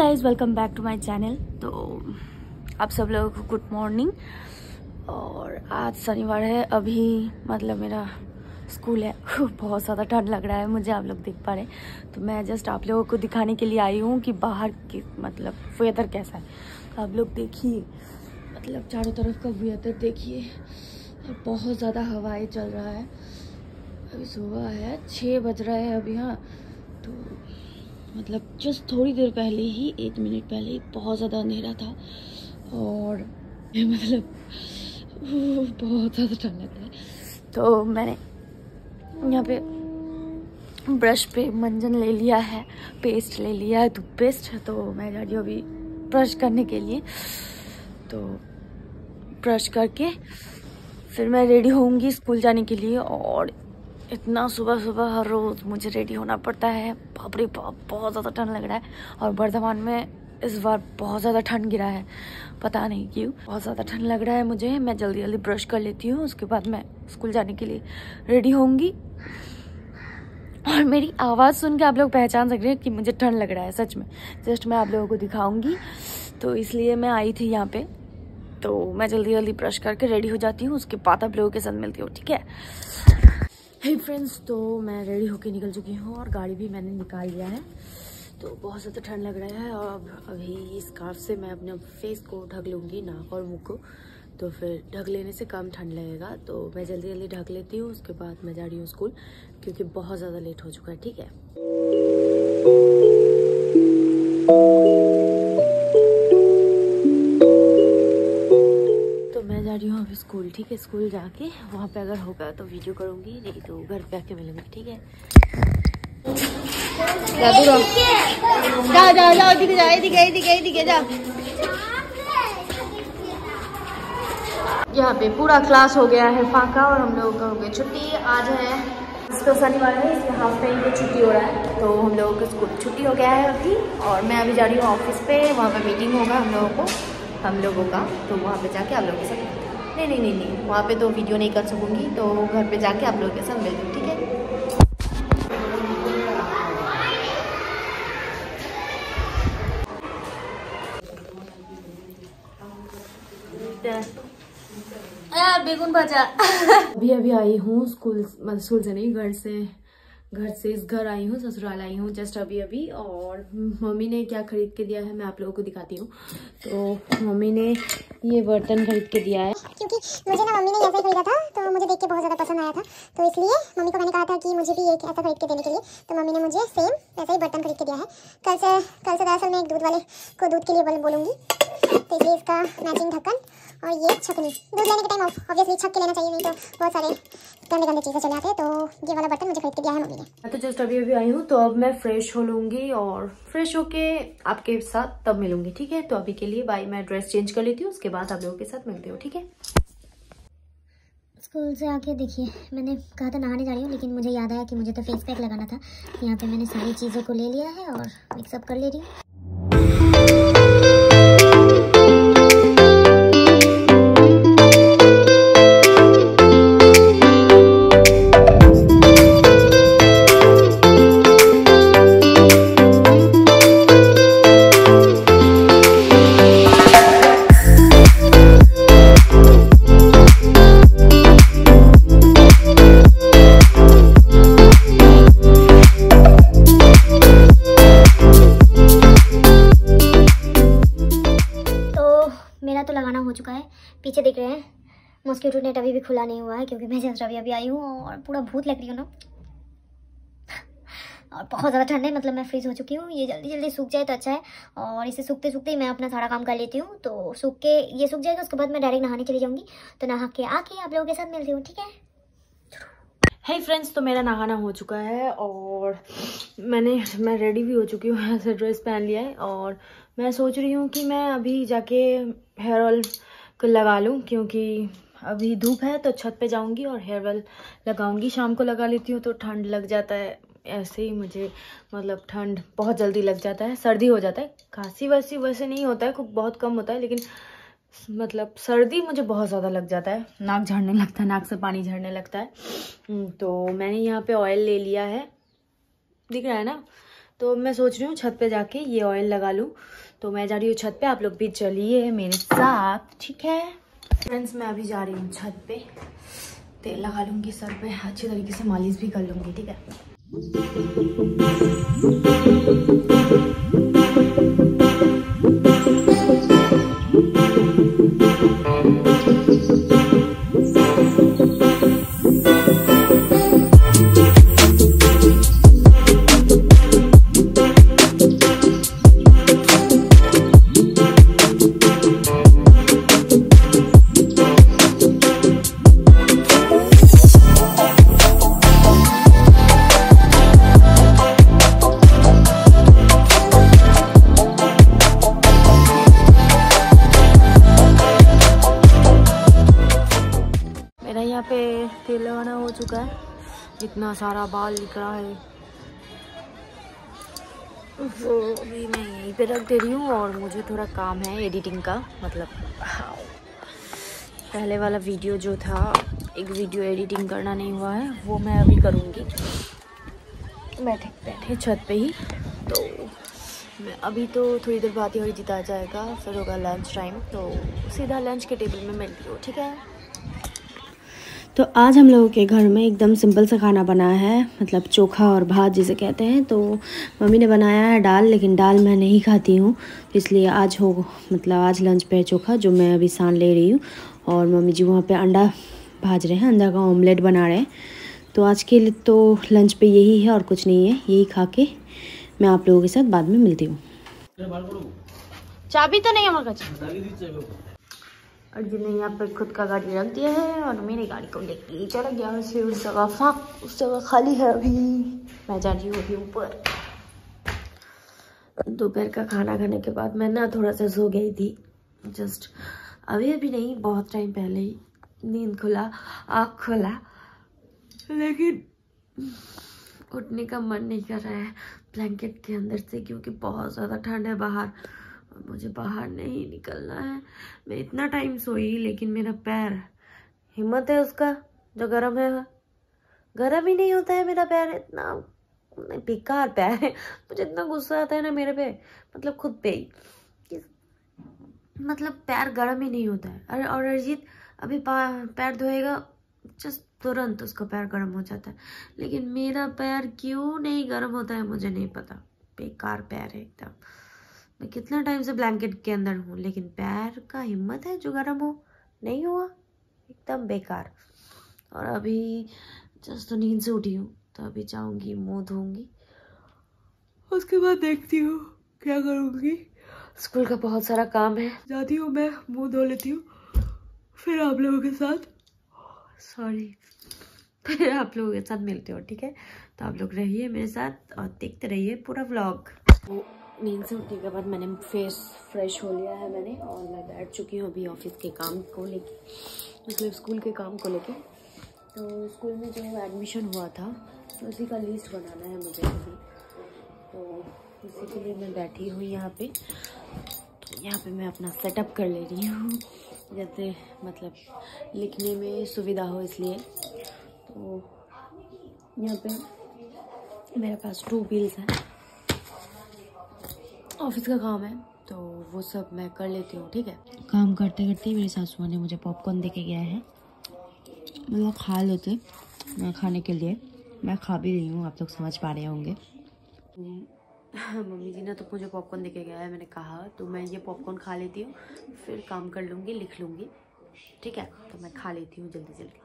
Guys welcome back to my channel तो आप सब लोगों को गुड मॉर्निंग और आज शनिवार है, अभी मतलब मेरा स्कूल है। बहुत ज़्यादा ठंड लग रहा है, मुझे आप लोग देख पा रहे हैं। तो मैं जस्ट आप लोगों को दिखाने के लिए आई हूँ कि बाहर की मतलब वेदर कैसा है। तो आप लोग देखिए मतलब चारों तरफ़ का वेदर देखिए। बहुत ज़्यादा हवाएँ चल रहा है। अभी सुबह है छः बज रहा है अभी हाँ। तो मतलब जस्ट थोड़ी देर पहले ही, एक मिनट पहले बहुत ज़्यादा अंधेरा था और मतलब बहुत ज़्यादा ठंड लग रहा है। तो मैंने यहाँ पे ब्रश पे मंजन ले लिया है पेस्ट ले लिया है टूथपेस्ट तो मैं जा रही हूँ अभी ब्रश करने के लिए। तो ब्रश करके फिर मैं रेडी होऊँगी स्कूल जाने के लिए और इतना सुबह सुबह हर रोज़ मुझे रेडी होना पड़ता है। बाप रे बाप, बहुत ज़्यादा ठंड लग रहा है और बर्धमान में इस बार बहुत ज़्यादा ठंड गिरा है। पता नहीं क्यों, बहुत ज़्यादा ठंड लग रहा है मुझे। मैं जल्दी जल्दी ब्रश कर लेती हूँ, उसके बाद मैं स्कूल जाने के लिए रेडी होंगी। और मेरी आवाज़ सुन के आप लोग पहचान सक रहे हैं कि मुझे ठंड लग रहा है, सच में। जस्ट मैं आप लोगों को दिखाऊँगी। तो इसलिए मैं आई थी यहाँ पे। तो मैं जल्दी जल्दी ब्रश करके रेडी हो जाती हूँ, उसके बाद आप लोगों के साथ मिलती हूँ, ठीक है? हे फ्रेंड्स तो मैं रेडी होके निकल चुकी हूँ और गाड़ी भी मैंने निकाल लिया है। तो बहुत ज़्यादा ठंड लग रहा है और अब अभी स्कार्फ से मैं अपने फेस को ढक लूँगी, नाक और मुँह को। तो फिर ढक लेने से कम ठंड लगेगा। तो मैं जल्दी जल्दी ढक लेती हूँ, उसके बाद मैं जा रही हूँ स्कूल क्योंकि बहुत ज़्यादा लेट हो चुका है, ठीक है? जा रही हूँ अभी स्कूल, ठीक है? स्कूल जाके वहाँ पे अगर होगा तो वीडियो करूँगी, नहीं तो घर पे आके मिलूँगी, ठीक है? यहाँ पे पूरा क्लास हो गया है फाका और हम लोगों का हो गया छुट्टी। आज है इसका शनिवार है, इसलिए हाफ़ टाइम पे छुट्टी हो रहा है। तो हम लोगों का स्कूल छुट्टी हो गया है अभी और मैं अभी जा रही हूँ ऑफ़िस पे, वहाँ पे मीटिंग होगा हम लोगों को, हम लोगों का। तो वहाँ पे जाके आप लोगों के साथ नहीं नहीं नहीं नहीं। वहाँ पे तो वीडियो नहीं कर सकूँगी तो घर पे जाके आप लोगों के साथ मिल ठीक है? यार बेगुन बचा अभी अभी आई हूँ स्कूल मतलब स्कूल से नहीं घर से। घर से इस घर आई हूँ, ससुराल आई हूँ जस्ट अभी अभी। और मम्मी ने क्या खरीद के दिया है, मैं आप लोगों को दिखाती हूँ। तो मम्मी ने ये बर्तन खरीद के दिया है। क्योंकि मुझे ना मम्मी ने ऐसा खरीदा था तो मुझे देख के बहुत ज़्यादा पसंद आया था। तो इसलिए मम्मी को मैंने कहा था कि मुझे भी एक ऐसा खरीद के देने के लिए। तो मम्मी ने मुझे सेम ऐसा ही बर्तन खरीद के दिया है। कल से कल से दरअसल मैं एक दूध वाले को दूध के लिए बोलूँगी। तो इसलिए इसका मैचिंग ढक्कन और ये छकनी। दूध लेने के टाइम ऑब्वियसली छक के लेना चाहिए, नहीं तो बहुत सारे गंदे गंदे चीज़ें चले आते हैं तो ये वाला बर्तन मुझे खरीद के दिया है मम्मी ने। मैं तो जस्ट अभी अभी आई हूँ तो अब मैं फ्रेश हो लूँगी और फ्रेश होके आपके साथ तब मिलूँगी ठीक है? तो अभी के लिए बाई मैं ड्रेस चेंज कर लेती हूँ उसके बाद आप लोगों के साथ मिलती हूँ ठीक है? स्कूल से आके देखिए मैंने कहा था नहाने जा रही हूँ लेकिन मुझे याद आया कि मुझे तो फेस पैक लगाना था। यहाँ पे मैंने सारी चीज़ों को ले लिया है और मिक्सअप कर ले रही हूँ। खुला नहीं हुआ है क्योंकि मैं जस्ट अभी अभी आई हूँ और पूरा भूत लग रही हूँ ना। और बहुत ज़्यादा ठंड है मतलब मैं फ्रीज हो चुकी हूँ। ये जल्दी जल्दी सूख जाए तो अच्छा है। और इसे सूखते सूखते ही मैं अपना सारा काम कर लेती हूँ। तो सूख के ये सूख जाएगा, उसके बाद मैं डायरेक्ट नहाने चली जाऊँगी। तो नहा के आके आप लोगों के साथ मिलती हूँ, ठीक है? हे hey फ्रेंड्स तो मेरा नहाना हो चुका है और मैंने, मैं रेडी भी हो चुकी हूँ ऐसे ड्रेस पहन लिया है। और मैं सोच रही हूँ कि मैं अभी जाके हेयर ऑयल लगा लूँ, क्योंकि अभी धूप है तो छत पे जाऊँगी और हेयर वेल लगाऊँगी। शाम को लगा लेती हूँ तो ठंड लग जाता है। ऐसे ही मुझे मतलब ठंड बहुत जल्दी लग जाता है सर्दी हो जाता है। खांसी वैसी वैसे नहीं होता है बहुत कम होता है लेकिन मतलब सर्दी मुझे बहुत ज़्यादा लग जाता है। नाक झड़ने लगता है नाक से पानी झड़ने लगता है। हम्म, तो मैंने यहाँ पे ऑयल ले लिया है। दिख रहा है ना? तो मैं सोच रही हूँ छत पे जाके ये ऑयल लगा लूँ। तो मैं जा रही हूँ छत पे आप लोग भी चलिए मेरे साथ ठीक है? फ्रेंड्स मैं अभी जा रही हूँ छत पे। तेल लगा लूँगी सर पे। अच्छी तरीके से मालिश भी कर लूँगी, ठीक है? हो चुका है। इतना सारा बाल निक रहा है। वो अभी मैं यहीं पे रख दे रही हूँ और मुझे थोड़ा काम है एडिटिंग का मतलब पहले वाला वीडियो जो था, एक वीडियो एडिटिंग करना नहीं हुआ है, वो मैं अभी करूँगी। बैठे बैठे छत पे ही। तो मैं अभी तो थोड़ी देर बाद ही हरिजीत आ जाएगा फिर होगा लंच टाइम तो सीधा लंच के टेबल में मिलती हूँ, ठीक है? तो आज हम लोगों के घर में एकदम सिंपल सा खाना बना है मतलब चोखा और भात जिसे कहते हैं। तो मम्मी ने बनाया है दाल लेकिन दाल मैं नहीं खाती हूँ इसलिए आज हो मतलब आज लंच पे है चोखा जो मैं अभी सान ले रही हूँ। और मम्मी जी वहाँ पे अंडा भाज रहे हैं अंडा का ऑमलेट बना रहे हैं। तो आज के लिए तो लंच पे यही है और कुछ नहीं है यही खा के मैं आप लोगों के साथ बाद में मिलती हूँ। चाबी तो नहीं हमारे पास अर्जुन ने यहाँ पर खुद का गाड़ी रख दिया है और मेरी गाड़ी को लेके चला गया उस जगह फाक, उस जगह खाली है अभी। मैं जा रही हूँ अभी ऊपर। दोपहर का खाना खाने के बाद मैं ना थोड़ा सा सो गई थी। जस्ट अभी अभी नहीं, बहुत टाइम पहले ही। नींद खुला, आँख खुला। लेकिन उठने का मन नहीं कर रहा है। ब्लैंकेट के अंदर से, क्योंकि बहुत ज़्यादा ठंड है बाहर। मुझे बाहर नहीं निकलना है। मैं इतना टाइम सोई, लेकिन मेरा पैर, हिम्मत है उसका, जो गर्म है गर्म ही नहीं होता है मेरा पैर, इतना बेकार पैर है। मुझे इतना गुस्सा आता है ना मेरे पे मतलब खुद पे ही। मतलब पैर गर्म ही नहीं होता है। अरे, और अरिजीत, अभी पैर धोएगा जस्ट तुरंत उसका पैर गर्म हो जाता है। लेकिन मेरा पैर क्यों नहीं गर्म होता है, मुझे नहीं पता। बेकार पैर है एकदम। मैं कितना टाइम से ब्लैंकेट के अंदर हूँ, लेकिन पैर का हिम्मत है जो गर्म हो, नहीं हुआ, एकदम बेकार। और अभी जस्ट तो नींद से उठी हूँ तो अभी जाऊँगी, मुँह धोऊँगी। उसके बाद देखती हूँ क्या करूँगी। स्कूल का बहुत सारा काम है। जाती हूँ मैं, मुँह धो लेती हूँ। फिर आप लोगों के साथ सॉरी फिर आप लोगों के साथ मिलते हो, ठीक है? तो आप लोग रहिए मेरे साथ और देखते रहिए पूरा व्लॉग वो नींद से उठने के बाद मैंने फेस फ्रेश हो लिया है मैंने और मैं बैठ चुकी हूँ अभी ऑफ़िस के काम को लेके मतलब स्कूल के काम को लेके। तो स्कूल में जो एडमिशन हुआ था तो उसी का लिस्ट बनाना है मुझे अभी। तो इसी के लिए मैं बैठी हुई यहाँ पे। तो यहाँ पे मैं अपना सेटअप कर ले रही हूँ, जैसे मतलब लिखने में सुविधा हो इसलिए। तो यहाँ पे मेरे पास टू व्हील्स हैं। ऑफ़िस का काम है तो वो सब मैं कर लेती हूँ ठीक है? काम करते करते मेरी सासू ने मुझे पॉपकॉर्न दे के गया है। मतलब खा लेते मैं खाने के लिए। मैं खा भी रही हूँ आप लोग समझ पा रहे होंगे। मम्मी जी ने तो मुझे पॉपकॉर्न दे के गया है मैंने कहा तो मैं ये पॉपकॉर्न खा लेती हूँ फिर काम कर लूँगी लिख लूँगी ठीक है? तो मैं खा लेती हूँ जल्दी जल्दी।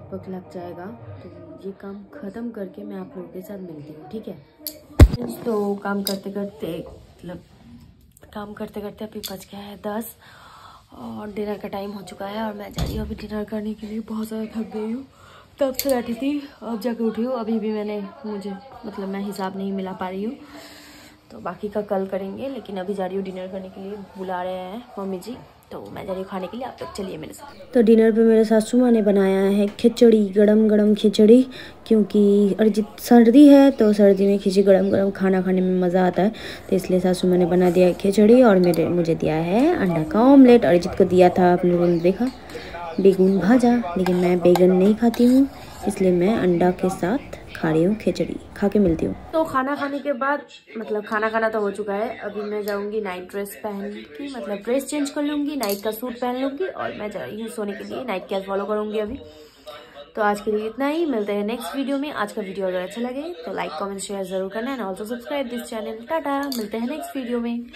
बहुत वक्त लग जाएगा। तो ये काम ख़त्म करके मैं आप लोगों के साथ मिलती हूँ, ठीक है? तो काम करते करते मतलब काम करते करते अभी बच गया है दस और डिनर का टाइम हो चुका है और मैं जा रही हूँ अभी डिनर करने के लिए। बहुत ज़्यादा थक गई हूँ। तब से बैठी थी, अब जाके उठी हूँ। अभी भी मैंने मुझे मतलब मैं हिसाब नहीं मिला पा रही हूँ। तो बाकी का कल करेंगे, लेकिन अभी जा रही हूँ डिनर करने के लिए। बुला रहे हैं मम्मी जी। तो मैं जा रही खाने के लिए आप लोग चलिए मेरे साथ। तो डिनर पे मेरे सासू माँ ने बनाया है खिचड़ी, गरम गरम खिचड़ी, क्योंकि अर्जित सर्दी है तो सर्दी में खिचड़ी गरम गरम खाना खाने में मज़ा आता है तो इसलिए सासू माँ ने बना दिया खिचड़ी और मेरे, मुझे दिया है अंडा का ऑमलेट। अर्जित को दिया था आप लोगों ने देखा। बेगुन भाजा, लेकिन मैं बेगन नहीं खाती हूँ, इसलिए मैं अंडा के साथ खा रही हूँ, खिचड़ी खा के मिलती हूँ। तो खाना खाने के बाद मतलब खाना खाना तो हो चुका है, अभी मैं जाऊँगी नाइट ड्रेस पहन के मतलब ड्रेस चेंज कर लूँगी नाइट का सूट पहन लूँगी और मैं जा रही हूँ सोने के लिए नाइट कैद फॉलो करूँगी अभी। तो आज के लिए इतना ही, मिलते हैं नेक्स्ट वीडियो में। आज का वीडियो अगर अच्छा लगे तो लाइक कमेंट शेयर ज़रूर करना and also subscribe this channel tata, मिलते हैं नेक्स्ट वीडियो में।